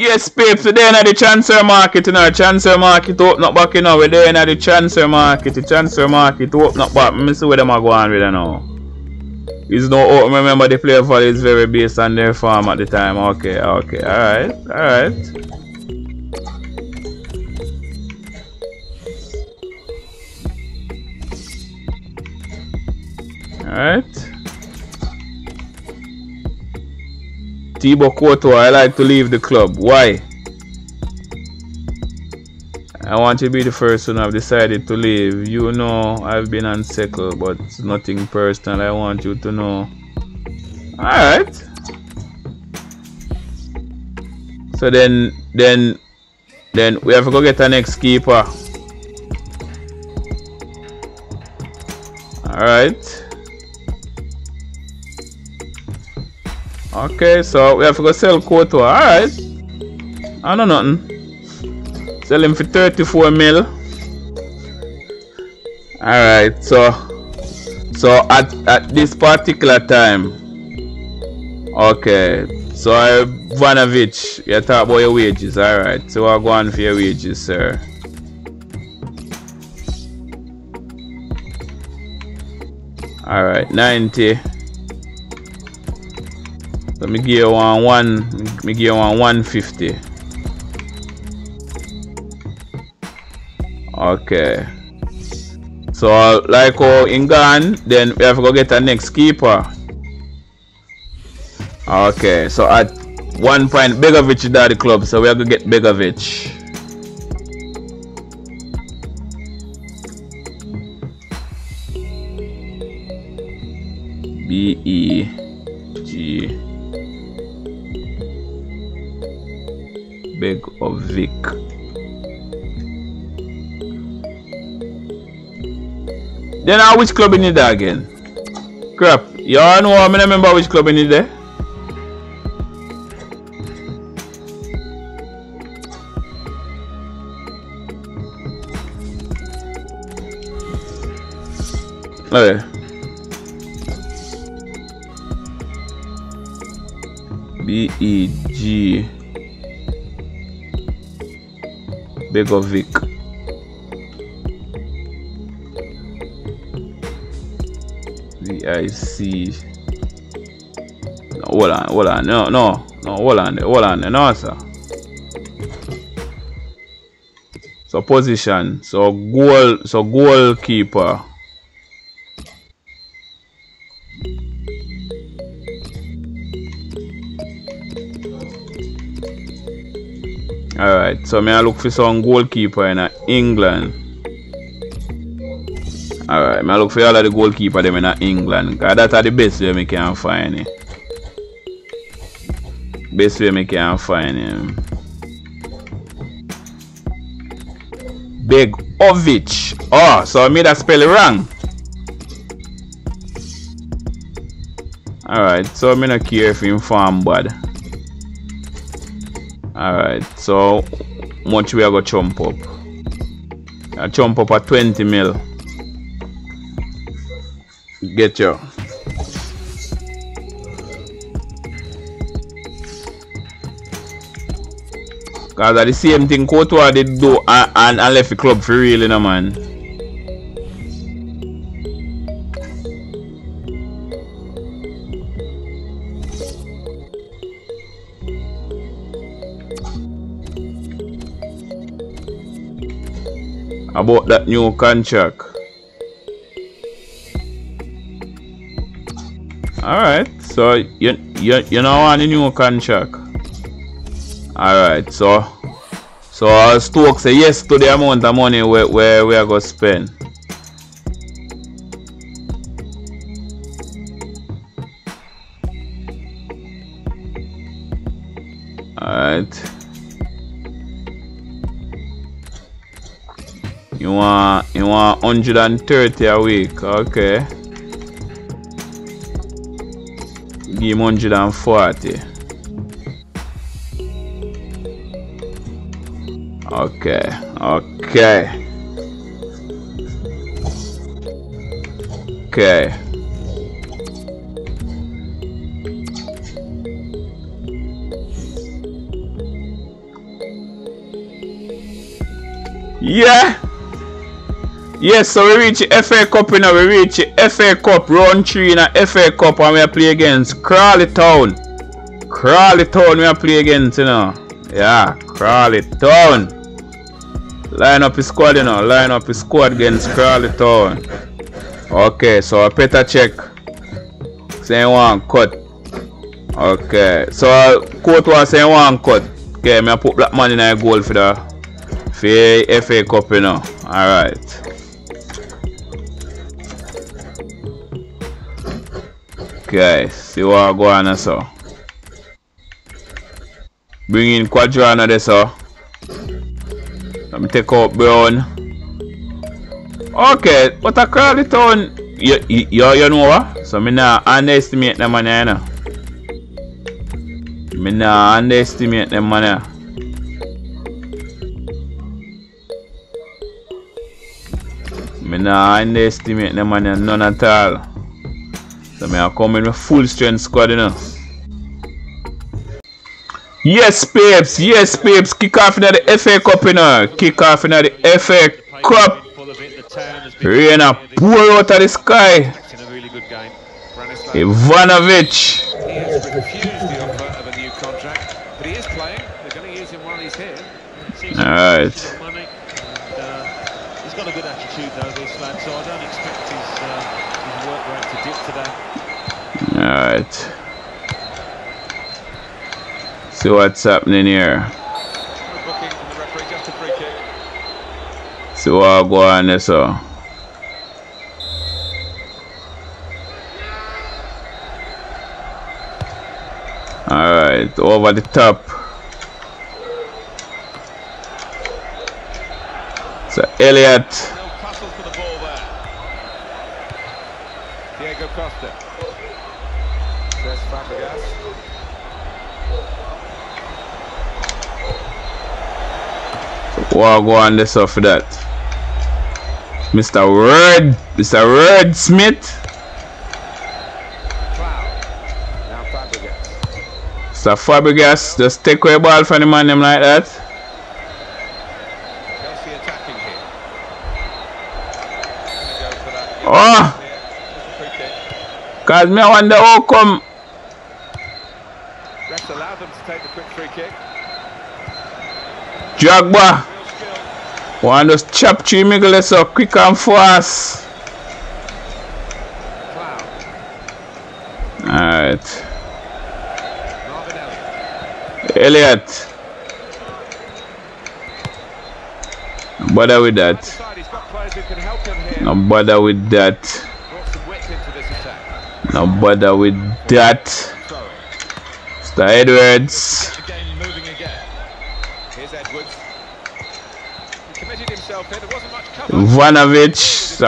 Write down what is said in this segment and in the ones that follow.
Yes, Pips, we're there in the transfer market, you know. Transfer market open up back, you know. We're there in the transfer market. The transfer market open up back. Let me see where them are going with it now. It's no open. Remember, the player value is very based on their form at the time. Okay, okay. Alright, alright. Alright. Thibaut Courtois, I like to leave the club. Why? I want to be the first one I've decided to leave. You know I've been unsettled, but it's nothing personal. I want you to know. Alright. So then then then we have to go get our next keeper. Alright. Okay, so we have to go sell Courtois. Alright. I know nothing. Sell him for 34 mil. Alright, so so at at this particular time. Okay. So I Ivanovic, you talk about your wages, alright. So I'll go on for your wages, sir. Alright, 90. So me give you one one me give you one 150. Okay. So like how in gone, then we have to go get a next keeper. Okay, so at one point Begovic is at the club, so we have to get Begovic. B E Then now which club in it again? Crap. You all know I mean, remember which club in it there? Okay. B E G Begovic. I C. No, hold on, hold on, no, no, no, hold on, hold on, no, sir. So position, so goal, so goalkeeper. Alright, so may I look for some goalkeeper in uh, England. Alright, I look for all of the goalkeeper them in uh, England. Cause that's the best way me can find it. Best way me can find him. Big Ovich. Oh, so I made that spell wrong. Alright, so I'm not care if him farm bad. Alright, so much we are gonna chump up. I chump up at 20 mil. Get yo. Kaz a di same ting Kotwa did do an lef yi klub fi real in a man. About that new contract. Alright, so you you you know want a new contract. Alright, so so uh, Stoke say yes to the amount of money where, where we are gonna spend. Alright. You want you want 130 a week, okay. limon foarte. Ok, ok. Ok. Yeah! Yes, so we reach FA Cup know, we reach FA Cup round 3 in a FA Cup and we play against Crawley Town. Crawley Town we play against, you know. Yeah, Crawley Town. Line up his squad, you know. Line up his squad against Crawley Town. Okay, so I better check. Say one cut. Okay, so court was saying one cut. Okay, me put Blackman in a goal for the for FA Cup, you know. Alright. Okay, see what I go on so. Bring in Cuadrado there so. Let me take out Brown. Okay, but I call it on you, you, you know what? So me not underestimate them man you know. Me not underestimate them man Me not underestimate them man none at all. So I come in with full strength squad you know. Yes, babes. Yes, babes. Kick off in the FA Cup, you know. Kick off in the FA Cup. Rain a pour out of the sky. Ivanovic. He has refused the offer of a new contract, but he is playing. They're going to use him while he's here. Uh, he's got a good attitude though, this lad. So I don't expect his, uh, his work rate to dip today. Alright. See what's happening here. No booking from the referee, just a free kick. See what go on there so. Alright, over the top. So Elliot. No tussle for the ball there. Diego Costa. Says Fabregas. What go on this off that? Mr. Word, Mr. Word Smith. Now Fabregas. Mr. Fabregas, just take away ball from the man them like that. Chelsea attacking here. Gonna go for that. Oh, Yeah, just a free kick. Cause me I wonder how come Refs allowed them to take the quick free kick. Jagba want just chop three miggle so quick and fast. Alright. Elliot. No bother with that. Side, he's got players who can help him here. No bother with that. Brought some width into this attack. No bother with that. Mr. Edwards. Ivanovic.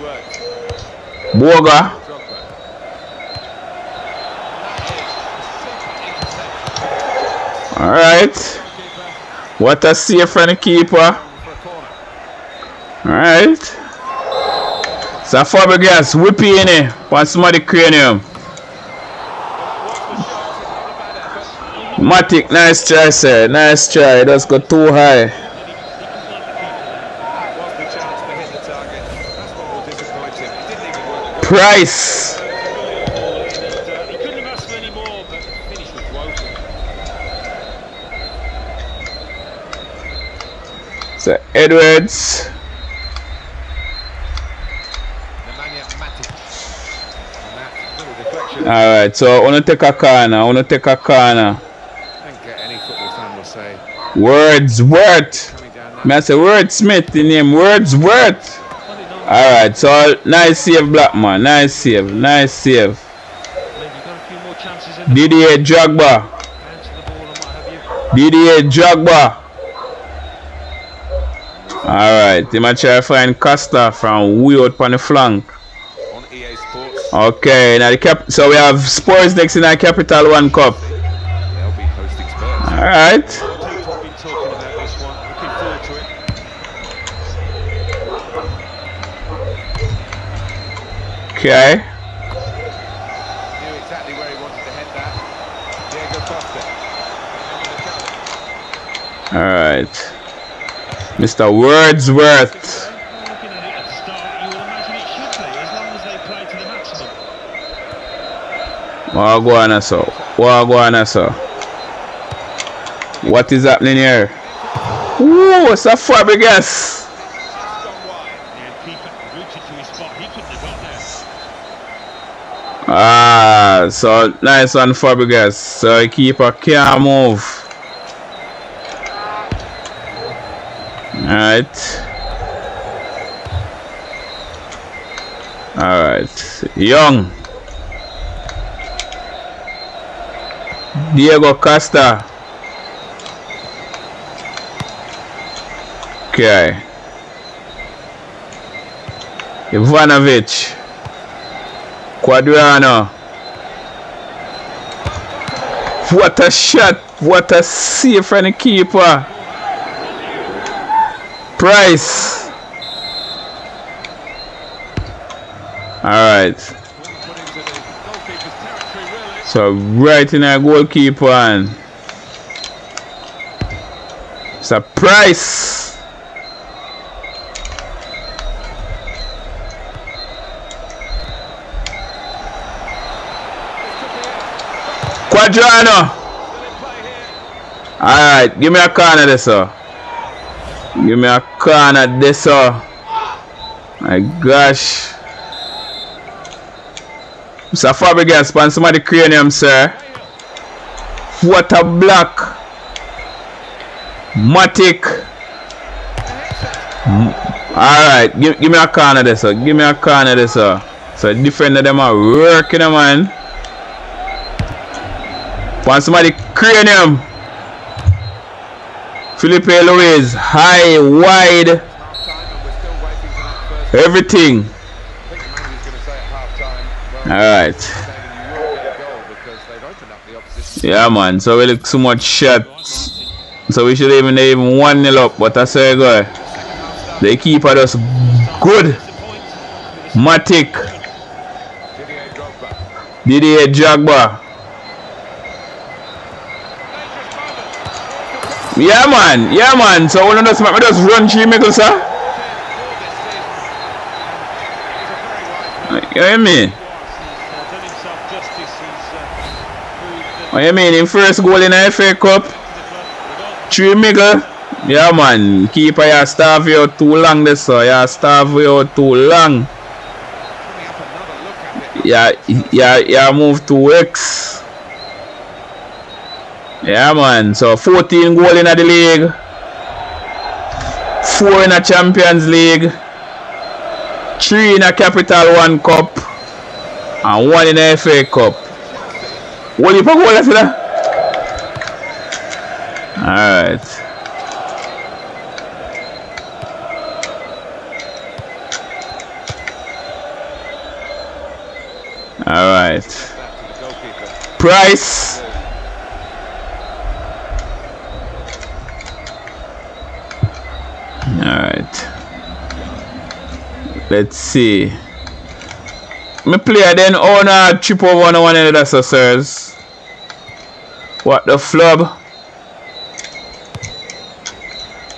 Worked. Boga. Alright. What a save from the keeper. Alright. So Fabregas whippy in it. On somebody cranium. Matic, nice try, sir. Nice try. Just got too high. That was the chance to hit the target. That's what will disappoint him. He didn't even work the goal. Price. And, uh, he couldn't have asked for any more, but the finish was woeful. So Edwards. Nemanja Matic. And that little deflection. Alright, so I wanna take a corner. I wanna take a corner. I think any football fan will say Wordsworth. I say Wordsmith, the name Wordsworth. Alright, so nice save, Blackman. Nice save. Nice save. I believe you've got a few more chances in the Didier Drogba. bounce of the ball and what. Didier Drogba. Alright, he might try to find Costa from way out on the flank. Okay, now the cap so we have Spurs next in our Capital One Cup. To it. Okay. Knew exactly where he wanted to head that. Diego Costa. Alright. Mr. Wordsworth. Looking at it at the start, you would imagine it should be, as long as they play to the maximum. What go on, sir? What is happening here? Ooh, it's a Fabregas. Ah, so nice one, Fabregas. So the keeper can't move. Alright. Alright. Young. Diego Costa. Okay. Ivanovic. Cuadrado. What a shot. What a save from the keeper. Price. Alright. Put into the goalkeeper's territory, really. So right in our goalkeeper and it's. Cuadrado. Alright, give me a corner this sir. Give me a corner this sir. My gosh. Mr. Fabregas, span somebody cranium, sir. What a block. Matic. Alright, give, give me a corner this sir. Give me a corner this sir. So defender them are working man. Find somebody cranium. Filipe Luis, high, wide, Half opposition. Yeah man, so we look so much shots. So we should even even one nil up, but I say go. The keeper just good. Matic, Didier. Jagba. Yeah man, yeah man. So one of make me just run three mickle, sir. You hear me? He's uh, done himself justice. He's uh, proved that What you mean? In first goal in the FA Cup, three mickle. Yeah man, keeper you starve you too long this sir. You starve you too long. Yeah, yeah, yeah, move to X. Yeah, man. So 14 goal in the league, four in the Champions League, three in the Capital One Cup, and one in the FA Cup. What do you put goal left there? All right. All right. Back to the goalkeeper. Price. Alright. Let's see. Me play then owner chip over on one of the sirs. What the flub?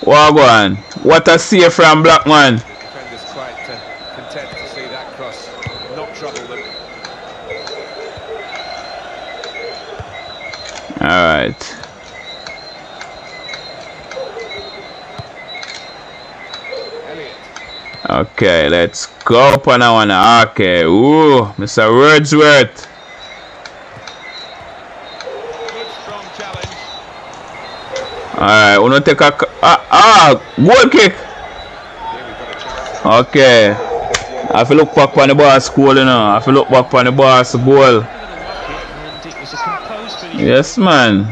On? What a save from Blackman. Defenders quite uh, content to see that cross not trouble them. Alright. Elliot. Okay, let's go on that one. Okay, ooh, Mr. Wordsworth. Alright, wanna take a ah, ah goal kick. Okay. I to look back on the boss goal, you know. I to look back on the boss goal. Yes, man.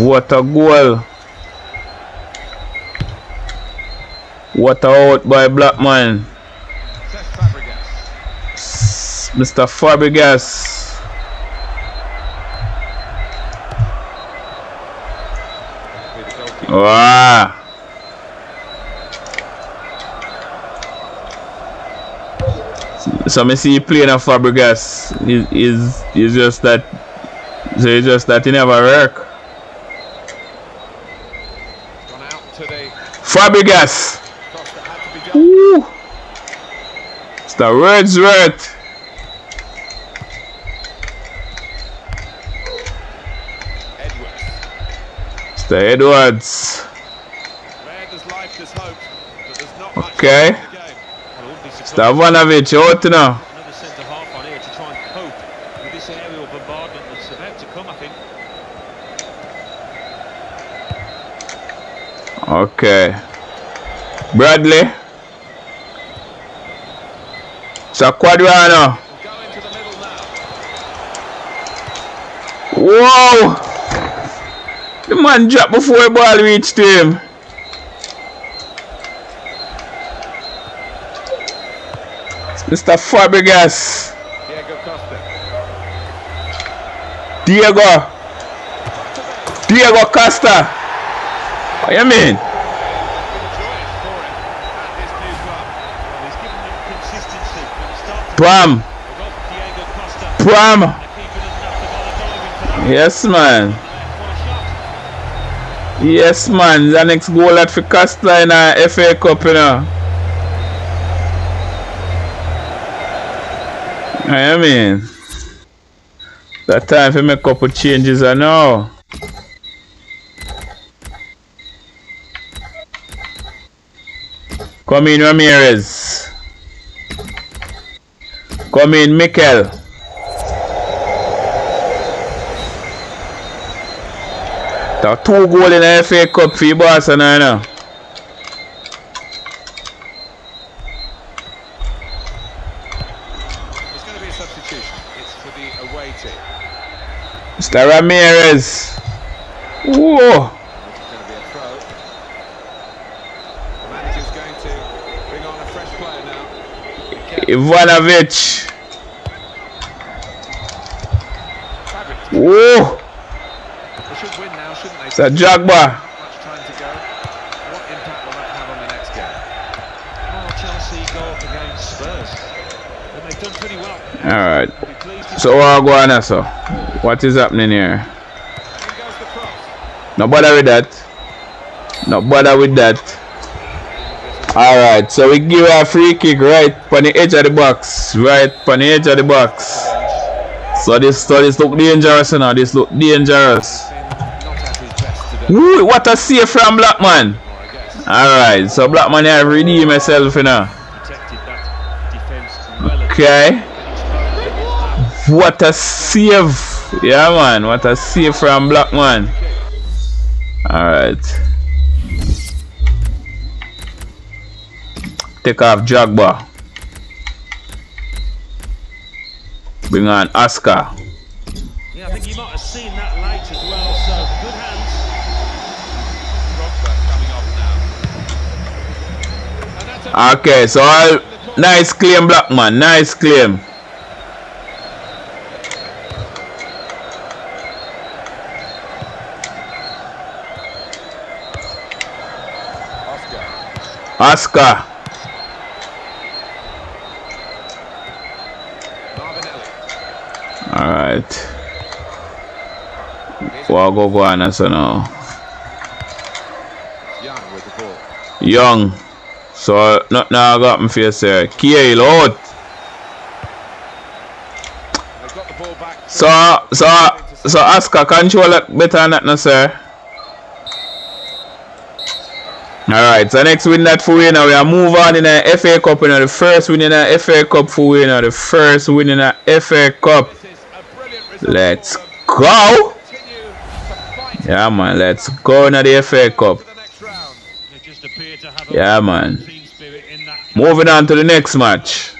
What a goal. What a out by. Cesc Fabregas. Mr. Fabregas. With the goalkeeper. Wow. So me see you playing a Fabregas is is is just that so it's just that he never work. Fabregas. Costa had to be done. Woo. The Wordsworth. Edwards. It's the Edwards. Hope, but there's not much Okay. in the game. Well, I wouldn't be out now. another centre half Now. Whoa! The man dropped before the ball reached him. Mr. Fabregas. Diego Costa. Diego. Diego Costa. What you mean? For that. Yes, man. A. Yes, man. The next goal at for Costa in a FA Cup, you know. I mean, that time for make couple changes, I know. Come in, Ramirez. Come in, Mikel. The two goal in the FA Cup for Barcelona, you know. There's going to be a substitution. It's for the away team. Mr. Ramirez. Whoa. This Spurs. And they've done pretty well. Alright. I'll be pleased to So what going on, so? What is happening here? In goes the cross. No bother with that. No bother with that. Alright, so we give a free kick right on the edge of the box. Right on the edge of the box. So this so this look dangerous you know. This look dangerous. Woo, what a save from Blackman. Alright, so Blackman have redeemed himself you know. Okay. What a save. Yeah man, what a save from Blackman. Alright. Take off Jagba. Bring on Oscar. Yeah, I think you might have seen that late as well. So good hands. Drogba coming off now. And that's a Okay, so all nice claim Blackman. nice claim. Oscar. Oscar. Alright. What go now? Young. So not now got me face here. Kiel. So so so Oscar control it better than that no sir. Alright, so next win that for now we are move on in the FA Cup you know, the first win in the FA Cup for now, the first win in the FA Cup. This is a brilliant result Let's go! Yeah man, let's go into the FA Cup. Yeah man. Moving on to the next match.